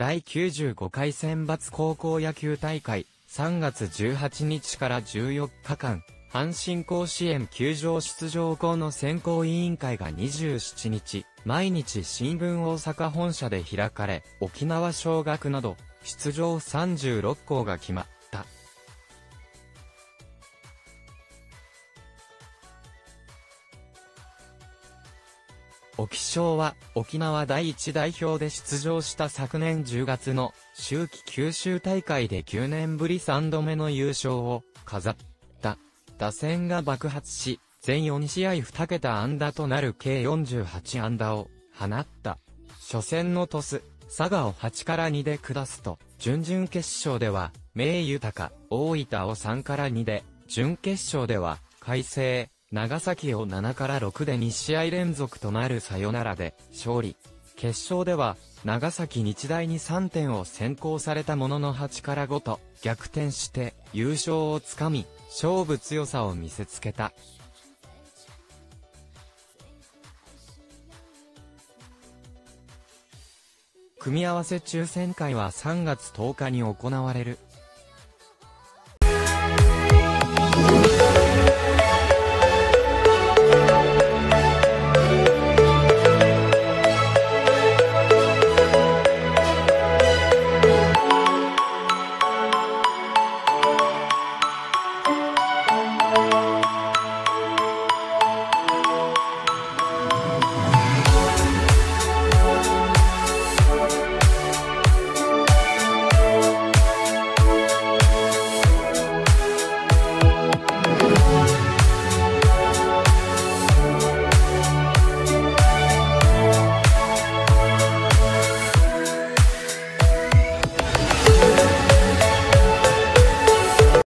第95回選抜高校野球大会、3月18日から14日間、阪神甲子園球場出場校の選考委員会が27日、毎日新聞大阪本社で開かれ、沖縄小学など、出場36校が決まっ沖賞は沖縄第一代表で出場した昨年10月の秋季九州大会で9年ぶり3度目の優勝を飾った。打線が爆発し、全4試合2桁安打となる計48安打を放った。初戦のトス、佐賀を8から2で下すと、準々決勝では、名豊、大分を3から2で、準決勝では、海星、長崎を7から6で2試合連続となるサヨナラで勝利。決勝では、長崎日大に3点を先行されたものの8から5と逆転して優勝をつかみ、勝負強さを見せつけた。組み合わせ抽選会は3月10日に行われる。